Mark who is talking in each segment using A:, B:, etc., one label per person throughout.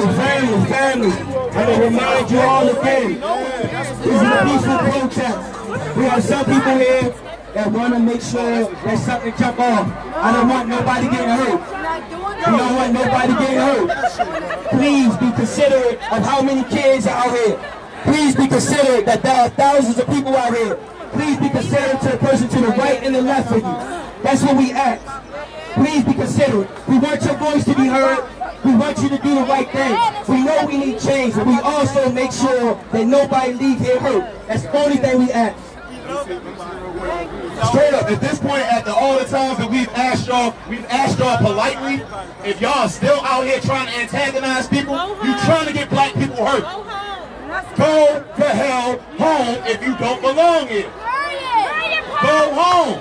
A: Family, family, family. Going to remind you all again. This is a peaceful protest. We have some people here that want to make sure that something jump off. I don't want nobody getting hurt. We don't want nobody getting hurt. Please be considerate of how many kids are out here. Please be considerate that there are thousands of people out here. Please be considerate to the person to the right and the left of you. That's what we ask. Please be considerate. We want your voice to be heard. We want you to do the right thing. We know we need change, but we also make sure that nobody leave here hurt. That's the only thing we ask.
B: Straight up, at this point, after all the times that we've asked y'all, we've asked y'all politely, if y'all are still out here trying to antagonize people, you're trying to get black people hurt. Go to hell home if you don't belong here. Go home.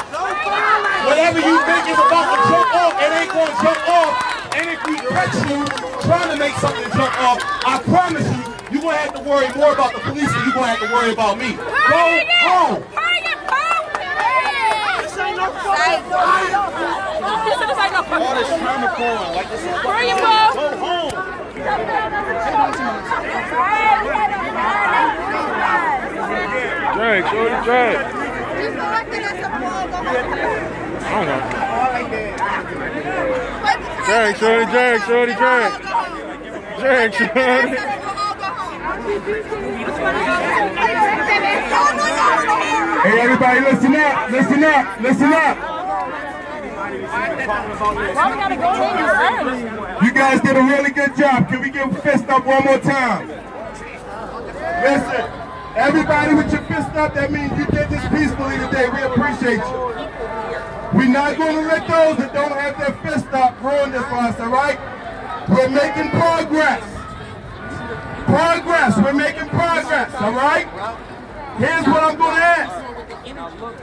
B: Whatever you think is about to jump off, it ain't going to jump off. And if we catch you trying to make something jump off, I promise you, you're going to have to worry more about the police than you're going to have to worry about me. Go home. All this trauma porn, like this is Go home.
C: Drag, shorty, drag. I don't know. Drag, shorty, drag, shorty, drag. Drag, shorty.
A: Hey, everybody, listen up, listen up, listen up. You guys did a really good job. Can we give fist up one more time? Listen, everybody with your fist up, that means you did this peacefully today. We appreciate you. We're not going to let those that don't have their fist up ruin this for us, all right? We're making progress. Progress. We're making progress, all right? Here's what I'm going to ask.